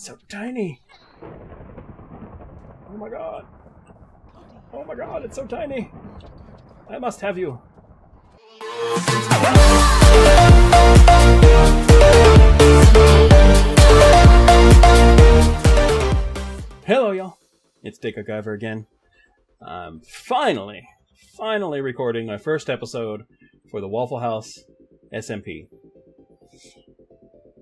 So tiny. Oh my god. Oh my god, it's so tiny. I must have you. Hello, y'all. It's Dako Guyver again. I'm finally, finally recording my first episode for the Waffle House SMP.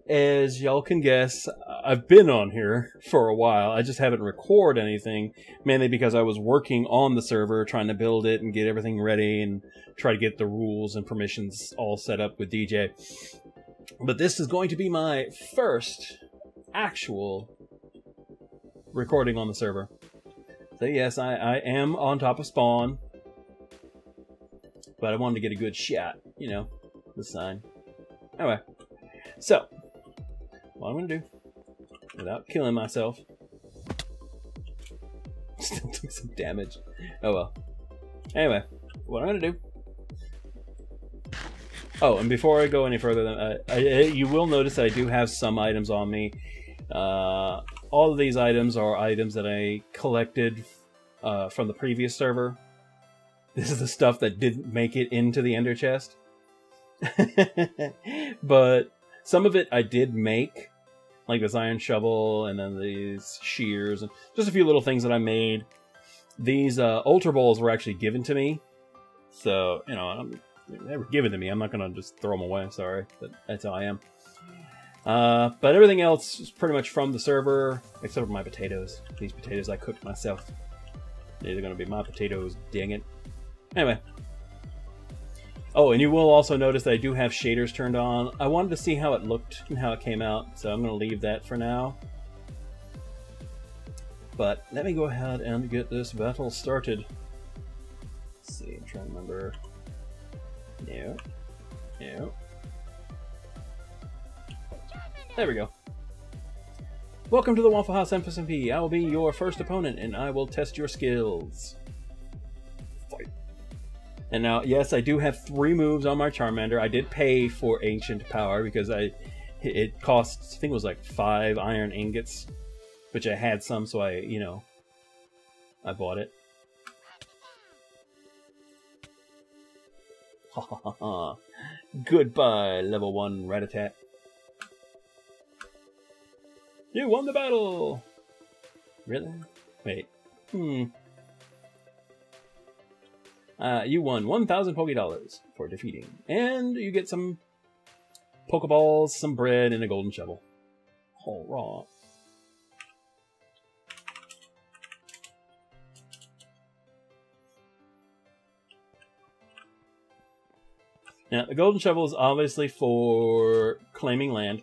As y'all can guess, I've been on here for a while. I just haven't recorded anything, mainly because I was working on the server, trying to build it and get everything ready and try to get the rules and permissions all set up with DJ. But this is going to be my first actual recording on the server. So yes, I, I am on top of spawn. But I wanted to get a good shot, you know, the sign. Anyway, so, what I'm going to do, without killing myself, still took some damage. Oh well. Anyway, what I'm going to do, Oh, and before I go any further, uh, I, you will notice that I do have some items on me. Uh, all of these items are items that I collected uh, from the previous server. This is the stuff that didn't make it into the Ender chest. but some of it I did make, like this iron shovel and then these shears and just a few little things that I made. These uh, ultra balls were actually given to me, so you know I'm, they were given to me. I'm not gonna just throw them away. Sorry, but that's how I am. Uh, but everything else is pretty much from the server, except for my potatoes. These potatoes I cooked myself. These are going to be my potatoes, dang it. Anyway. Oh, and you will also notice that I do have shaders turned on. I wanted to see how it looked and how it came out, so I'm going to leave that for now. But let me go ahead and get this battle started. Let's see, I'm trying to remember. No. No. There we go. Welcome to the Waffle House SMP. I will be your first opponent, and I will test your skills. And now, yes, I do have three moves on my Charmander. I did pay for Ancient Power because I it costs, I think it was like five iron ingots, which I had some, so I, you know, I bought it. Ha ha ha. Goodbye, level one Rattata. You won the battle! Really? Wait. Hmm. Uh, you won 1,000 Poke Dollars for defeating. And you get some Pokeballs, some bread, and a golden shovel. All raw. Now, the golden shovel is obviously for claiming land.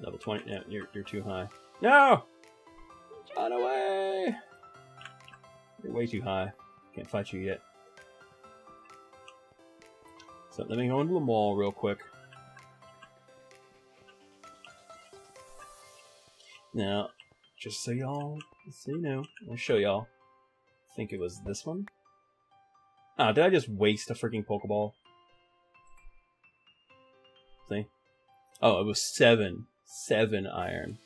Level 20. Yeah, you're, you're too high. No! Run away! You're way too high. Can't fight you yet. So let me go into the mall real quick. Now, just so y'all, so you know, I'll show y'all. I think it was this one. Ah, oh, did I just waste a freaking Pokeball? See? Oh, it was seven. Seven iron.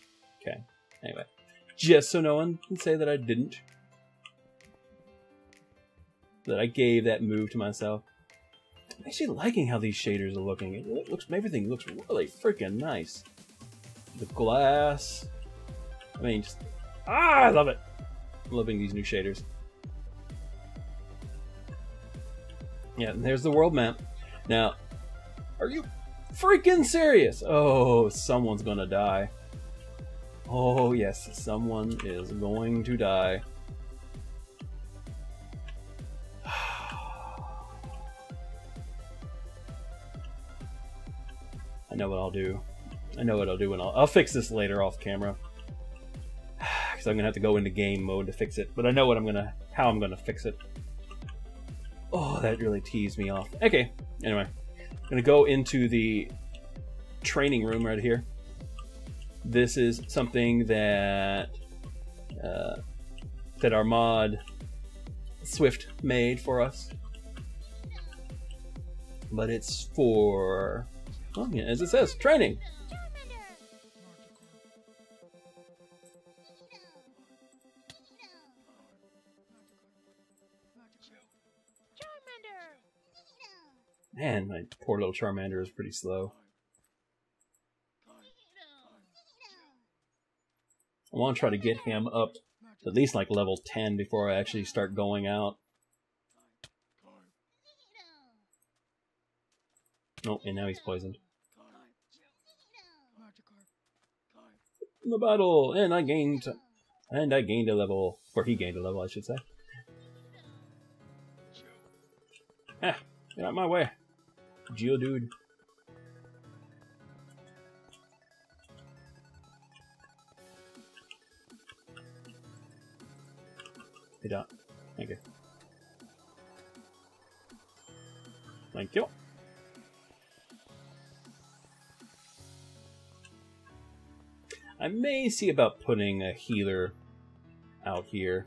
Okay. Anyway. Just so no one can say that I didn't. That I gave that move to myself. I'm actually liking how these shaders are looking. It looks everything looks really freaking nice. The glass. I mean just Ah I love it. I'm loving these new shaders. Yeah, and there's the world map. Now, are you freaking serious? Oh, someone's gonna die. Oh, yes, someone is going to die. Know what I'll do. I know what I'll do, and I'll, I'll fix this later off camera. Because I'm gonna have to go into game mode to fix it. But I know what I'm gonna, how I'm gonna fix it. Oh, that really teased me off. Okay, anyway. I'm gonna go into the training room right here. This is something that uh, that our mod Swift made for us, but it's for Oh yeah, as it says, training. Man, my poor little Charmander is pretty slow. I want to try to get him up at least like level 10 before I actually start going out. Oh, and now he's poisoned. In the battle, and I gained, and I gained a level, or he gained a level, I should say. Ah, get out my way, Geodude. Hey, Dot. Thank you. Thank you. I may see about putting a healer out here.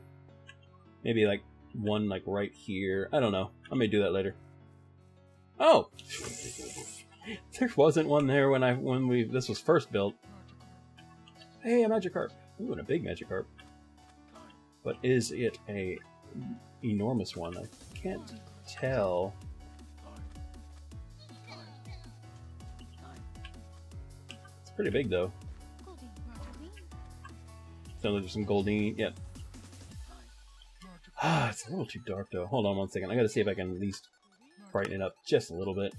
Maybe like one like right here. I don't know. I may do that later. Oh! there wasn't one there when I when we this was first built. Hey, a Magikarp. Ooh, and a big Magikarp. But is it a enormous one? I can't tell. It's pretty big though. There's some Goldeen. Yep. Ah, it's a little too dark though. Hold on one second. I gotta see if I can at least brighten it up just a little bit.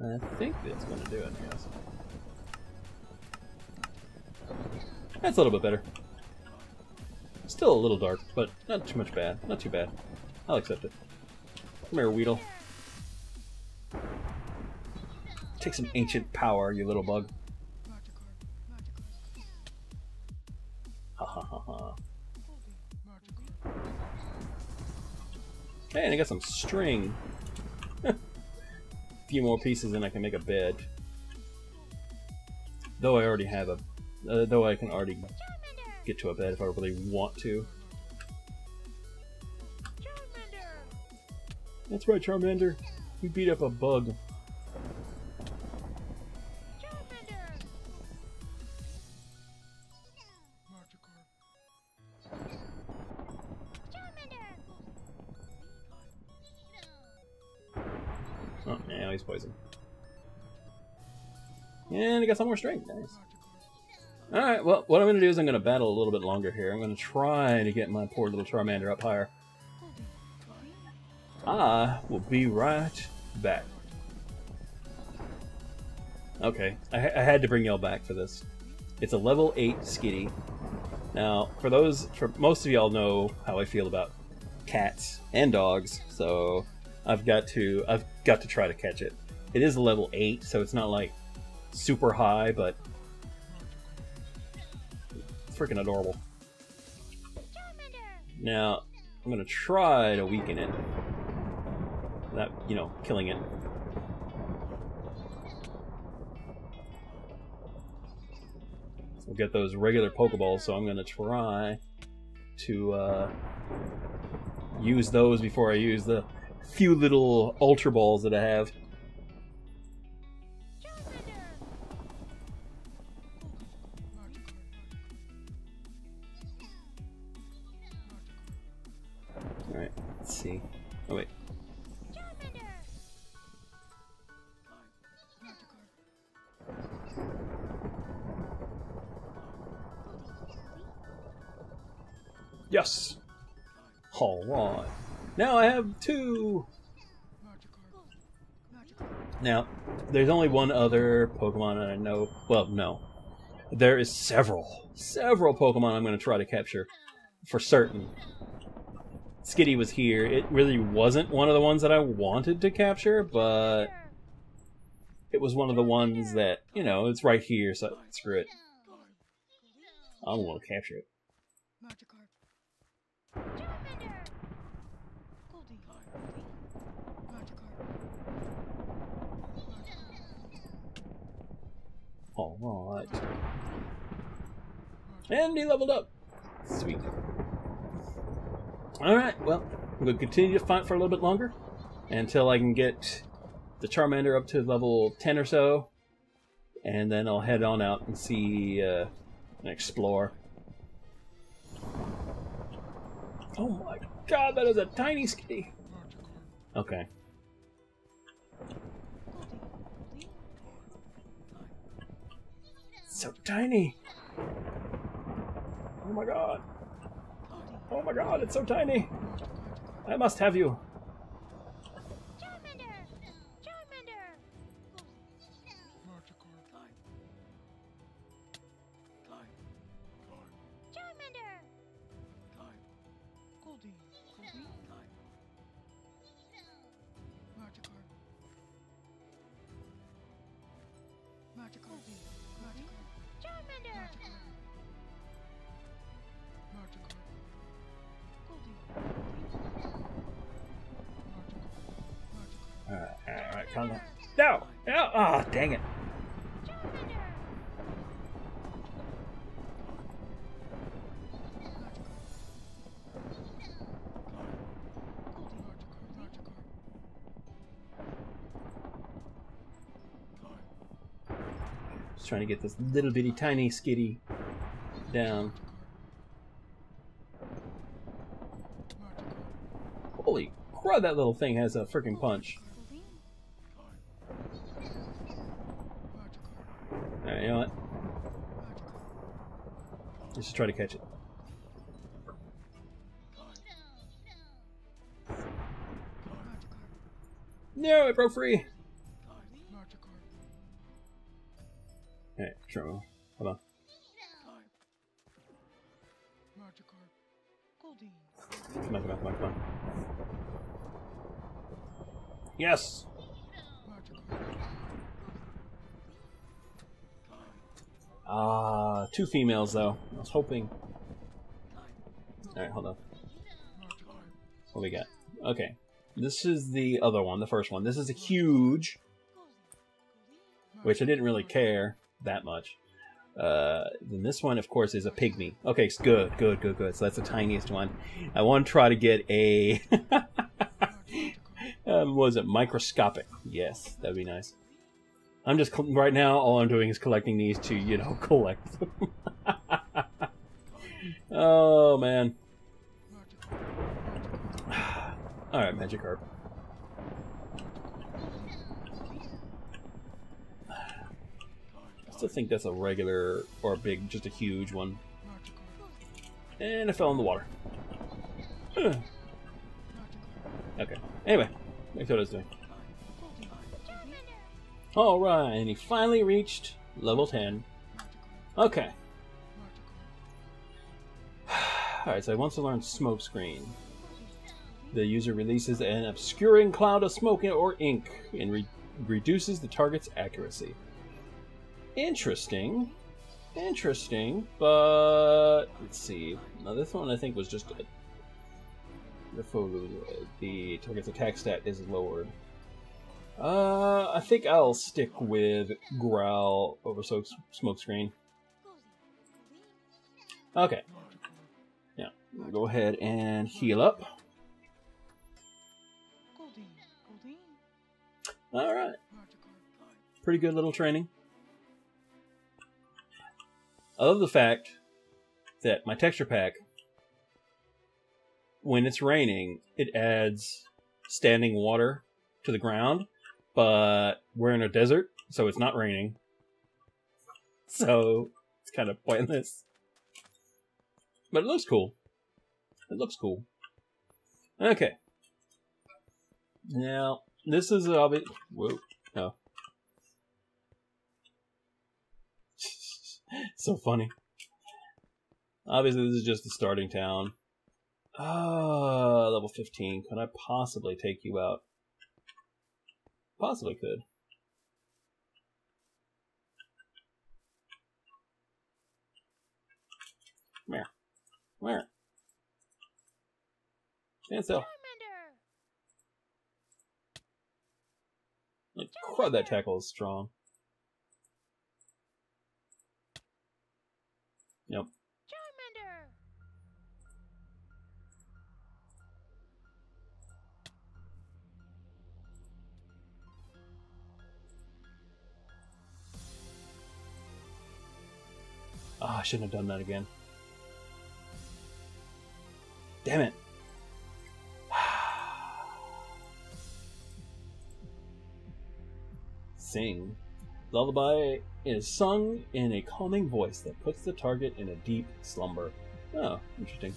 I think that's gonna do it, yes. That's a little bit better. Still a little dark, but not too much bad. Not too bad. I'll accept it. Come here, Weedle. Take some ancient power, you little bug. Ha ha ha ha. Hey, and I got some string. a few more pieces and I can make a bed. Though I already have a... Uh, though I can already get to a bed if I really want to. That's right, Charmander. We beat up a bug. Got some more strength. Nice. Alright, well, what I'm going to do is I'm going to battle a little bit longer here. I'm going to try to get my poor little Charmander up higher. I will be right back. Okay, I, I had to bring y'all back for this. It's a level 8 Skitty. Now, for those, for most of y'all know how I feel about cats and dogs, so I've got to, I've got to try to catch it. It is a level 8, so it's not like super high, but freaking adorable. Now, I'm gonna try to weaken it. That, you know, killing it. We'll get those regular Pokeballs, so I'm gonna try to uh, use those before I use the few little Ultra Balls that I have. Now I have two! Now, there's only one other Pokemon that I know. Well, no. There is several, several Pokemon I'm going to try to capture for certain. Skitty was here. It really wasn't one of the ones that I wanted to capture, but it was one of the ones that, you know, it's right here, so screw it. I want to capture it. Alright. And he leveled up. Sweet. Alright, well, I'm going to continue to fight for a little bit longer until I can get the Charmander up to level 10 or so. And then I'll head on out and see uh, and explore. Oh my god, that is a tiny skitty. Okay. So tiny. Oh my god. Oh my god, it's so tiny. I must have you. Ah, dang it. Just trying to get this little bitty tiny skitty down. Holy crud, that little thing has a freaking punch. Let's just try to catch it. No, it broke free! Alright, sure. Hold on. Come on, come on, come on, come on. Yes! Ah, two females though. I was hoping. Alright, hold on. What we got? Okay. This is the other one, the first one. This is a huge, which I didn't really care that much. Uh, then this one, of course, is a pygmy. Okay, good, good, good, good. So that's the tiniest one. I want to try to get a. um, was it microscopic? Yes, that'd be nice. I'm just right now. All I'm doing is collecting these to, you know, collect them. oh man. All right, Magikarp. I still think that's a regular or a big, just a huge one. And it fell in the water. Okay. Anyway, that's what I was doing. Alright, and he finally reached level 10. Okay. Alright, so he wants to learn smoke screen. The user releases an obscuring cloud of smoke or ink and re- reduces the target's accuracy. Interesting. Interesting, but let's see. Now this one I think was just a, the photo. Uh, the target's attack stat is lowered. Uh, I think I'll stick with growl over so- smoke screen. Okay. Yeah, we'll go ahead and heal up. All right, pretty good little training. I love the fact that my texture pack, when it's raining, it adds standing water to the ground, but we're in a desert, so it's not raining. So it's kind of pointless. But it looks cool. It looks cool. Okay. Now, this is a bit. Whoa. No. so funny. Obviously, this is just the starting town. Ah, level 15. Could I possibly take you out? Possibly could. Come here. Come here. Stand still. Charmander! Like, crud, that tackle is strong. Yep. Oh, I shouldn't have done that again. Damn it. Sing. Lullaby is sung in a calming voice that puts the target in a deep slumber. Oh, interesting.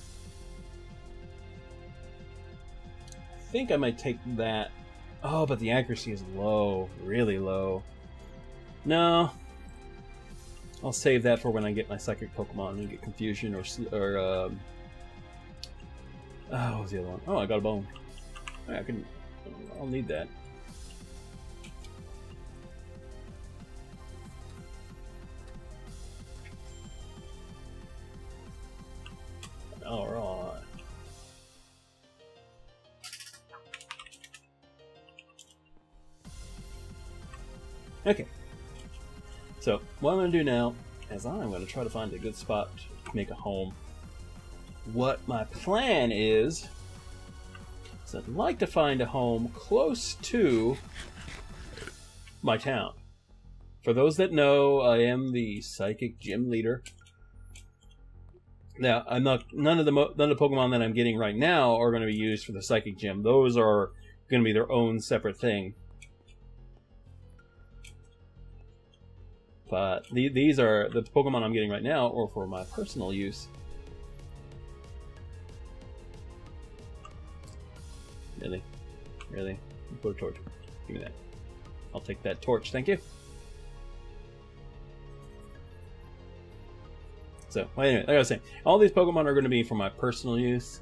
I think I might take that. Oh, but the accuracy is low. Really low. No, I'll save that for when I get my psychic Pokemon and get confusion or or um. Oh, what was the other one? Oh, I got a bone. Yeah, I can. I'll need that. All right. Okay. So what I'm going to do now is I'm going to try to find a good spot to make a home. What my plan is, is I'd like to find a home close to my town. For those that know, I am the psychic gym leader. Now, I'm not none of the none of the Pokemon that I'm getting right now are going to be used for the psychic gym. Those are going to be their own separate thing. But the, these are the Pokemon I'm getting right now, or for my personal use. Really, really, put a torch. Give me that. I'll take that torch. Thank you. So, well, anyway, like I was saying, all these Pokemon are going to be for my personal use.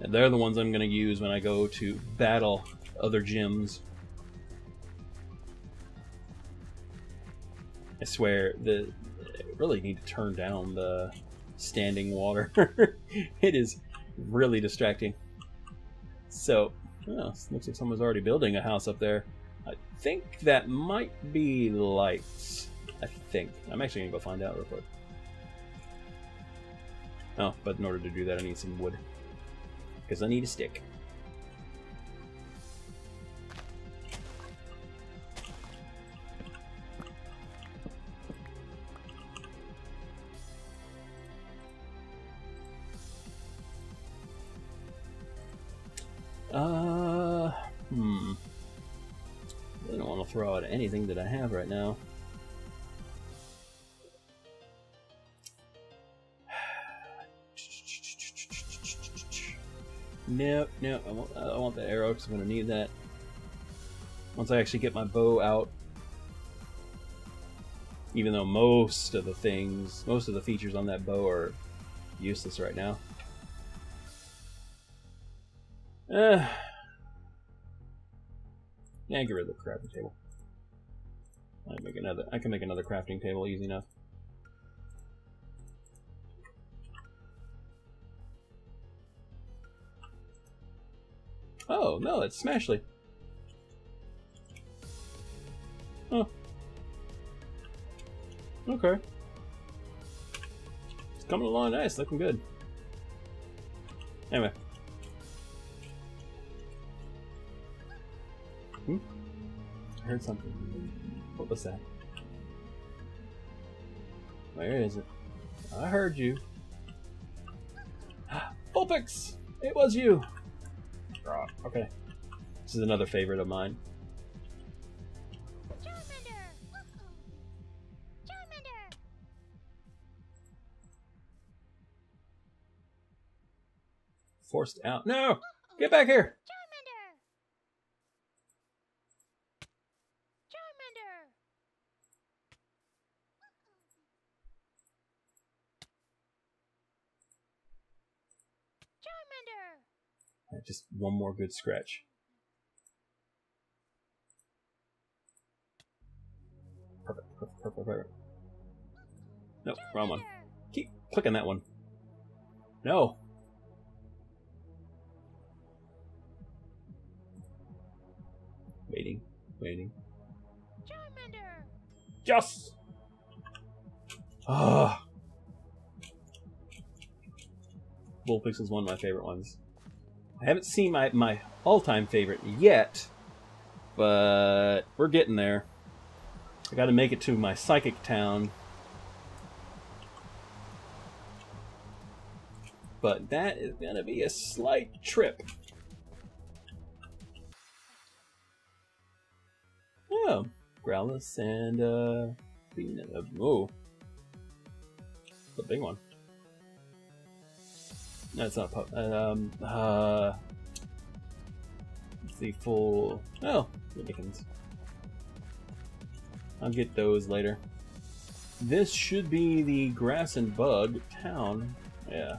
And they're the ones I'm going to use when I go to battle other gyms. I swear, the I really need to turn down the standing water. it is really distracting. So, oh, looks like someone's already building a house up there. I think that might be lights. I think. I'm actually to go find out real quick. Oh, but in order to do that, I need some wood. Because I need a stick. Throw out anything that I have right now. No, no, I want, I want the arrow because I'm going to need that. Once I actually get my bow out. Even though most of the things, most of the features on that bow are useless right now. Uh, yeah, get rid of the crafting table. I make another. I can make another crafting table easy enough. Oh no, it's Smashly. Oh. Okay. It's coming along nice, looking good. Anyway. Heard something. What was that? Where is it? I heard you. Vulpix! It was you! Okay. This is another favorite of mine. Forced out. No! Get back here! Charmander! Alright, Just one more good scratch. Perfect, perfect, perfect, perfect. Nope, wrong one. Keep clicking that one. No. Waiting, waiting. Charmander! Just. Ah. Vulpix is one of my favorite ones. I haven't seen my, my all-time favorite yet, but we're getting there. I got to make it to my psychic town. But that is to be a slight trip. Oh, Growlithe and uh, Peanut. Oh, the big one. No, it's not. Pup. Um, uh, the full. Oh, the Dickens. I'll get those later. This should be the grass and bug town. Yeah.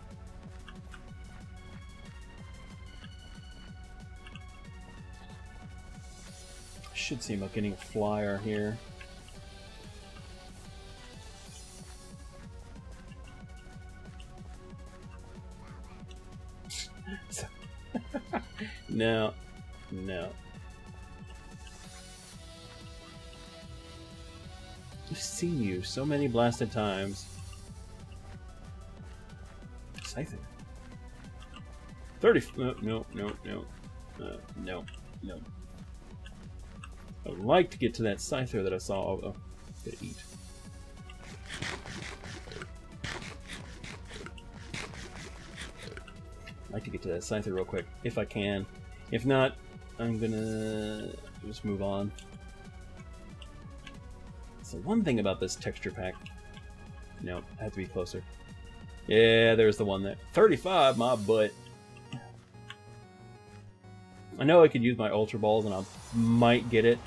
Should seem like getting a flyer here. No, no. I've seen you so many blasted times. Scyther. 30. No, no, no, no. Uh, no, no. I would like to get to that Scyther that I saw. Oh, oh to eat. I'd like to get to that Scyther real quick, if I can. If not, I'm gonna just move on. So one thing about this texture pack. No, I have to be closer. Yeah, there's the one there. 35, my butt. I know I could use my Ultra Balls and I might get it.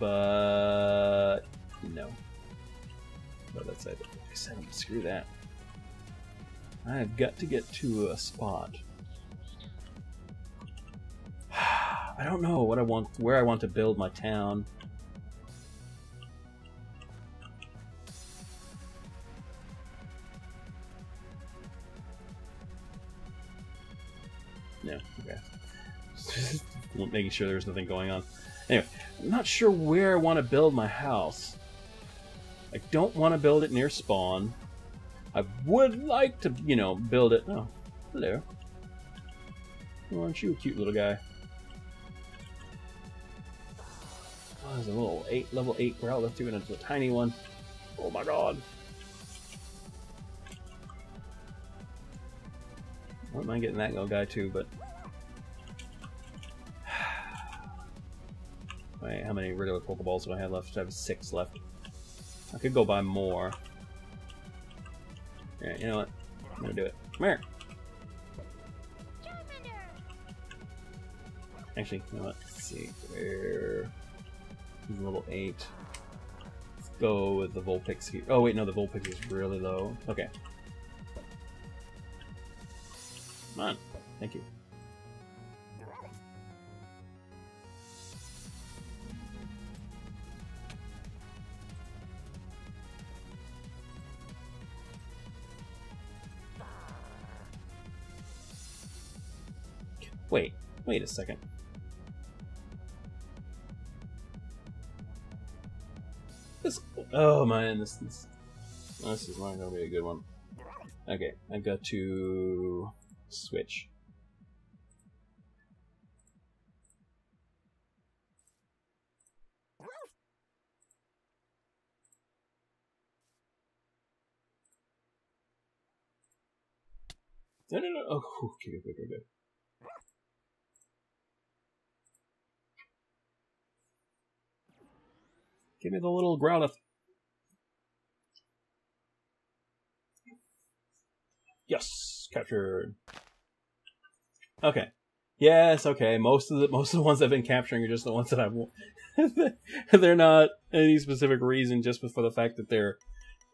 But... No. But that's it. 57, screw that. I've got to get to a spot. I don't know what I want, where I want to build my town. Yeah, okay. Making sure there's nothing going on. Anyway, I'm not sure where I want to build my house. I don't want to build it near spawn. I would like to, you know, build it. Oh, hello. Aren't you a cute little guy? There's a little eight level eight Growlithe too, and it's a tiny one. Oh my god. I don't mind getting that little guy too, but Wait, how many regular Pokeballs do I have left? I have six left. I could go buy more. Yeah, you know what? I'm gonna do it. Come here. Actually, you know what? Let's see. Where? He's level 8. Let's go with the Vulpix here. Oh, wait, no, the Vulpix is really low. Okay. Come on. Thank you. Wait, wait a second. Oh man, this, this, this is not gonna be a good one. Okay, I got to switch. No, no, no. Oh, okay, good, good, good. Give me the little Growlithe. Yes, captured. Okay. Yes, okay. Most of the most of the ones I've been capturing are just the ones that I've. they're not any specific reason, just for the fact that they're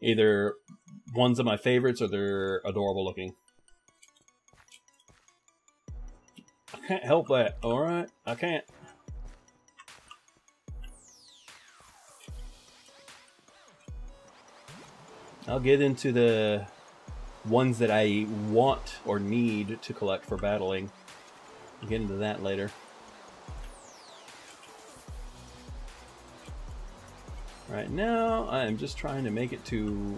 either ones of my favorites or they're adorable looking. I can't help that. All right, I can't. I'll get into the ones that I want or need to collect for battling. I'll get into that later. Right now, I'm just trying to make it to...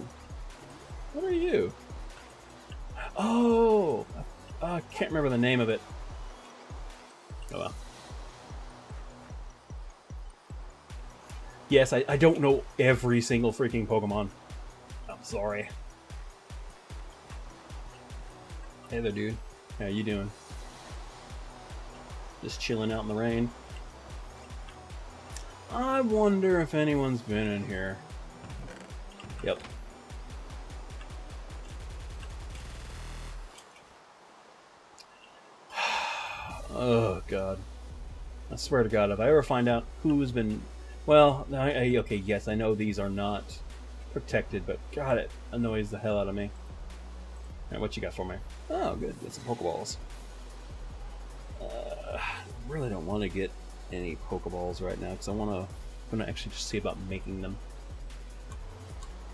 What are you? Oh! I can't remember the name of it. Oh well. Yes, I, I don't know every single freaking Pokemon. I'm sorry. Hey there, dude. How you doing? Just chilling out in the rain. I wonder if anyone's been in here. Yep. oh god. I swear to god, if I ever find out who's been... Well, I, I, okay, yes, I know these are not protected, but god, it annoys the hell out of me. What you got for me? Oh, good, get some Pokeballs. Uh, really don't want to get any Pokeballs right now, because I want to... I'm to actually just see about making them.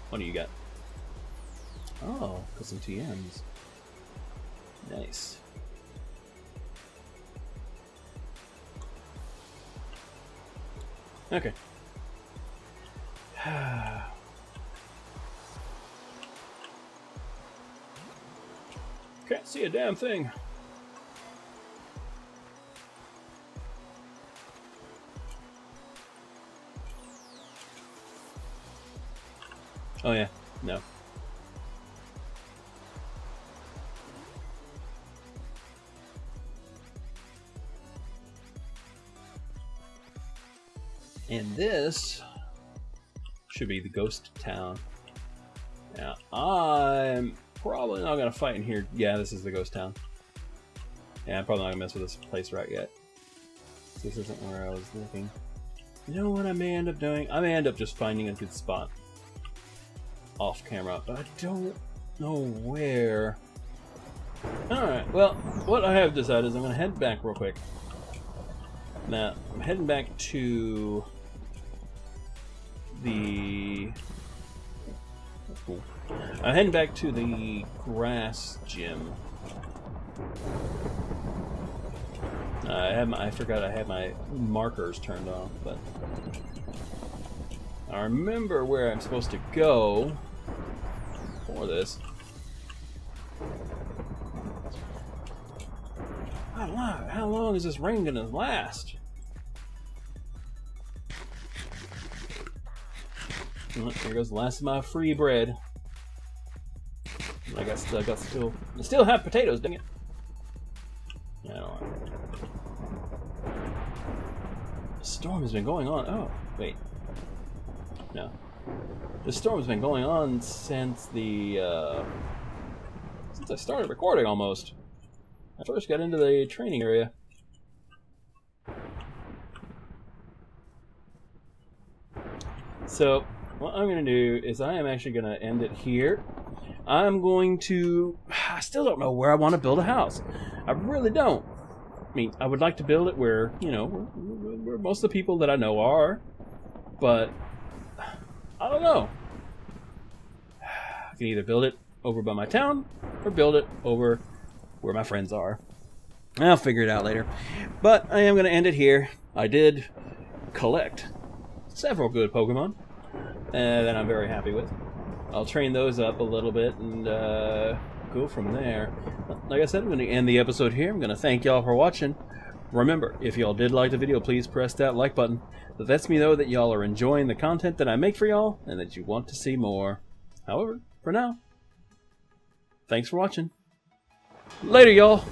What do you got? Oh, got some TMs. Nice. Okay. Can't see a damn thing. Oh yeah, no. And this should be the ghost town. Now, I'm probably not to fight in here. Yeah, this is the ghost town. Yeah, I'm probably not to mess with this place right yet. This isn't where I was looking. You know what I may end up doing? I may end up just finding a good spot off camera, but I don't know where. Alright, well, what I have decided is I'm to head back real quick. Now, I'm heading back to the... Cool. I'm heading back to the grass gym. Uh, I have my, I forgot I had my markers turned off, but I remember where I'm supposed to go for this. How long, how long is this rain gonna last? Well, here goes the last of my free bread. I guess I got still, still have potatoes, dang it. Yeah. The storm has been going on. Oh, wait. No. The storm has been going on since the, uh, since I started recording almost. I first got into the training area. So, what I'm going to do is I am actually going to end it here. I'm going to... I still don't know where I want to build a house. I really don't. I mean, I would like to build it where, you know, where, where most of the people that I know are. But, I don't know. I can either build it over by my town or build it over where my friends are. I'll figure it out later. But I am going to end it here. I did collect several good Pokemon uh, that I'm very happy with. I'll train those up a little bit and uh, go from there. Like I said, I'm going to end the episode here. I'm going to thank y'all for watching. Remember, if y'all did like the video, please press that like button. That lets me know that y'all are enjoying the content that I make for y'all and that you want to see more. However, for now, thanks for watching. Later, y'all.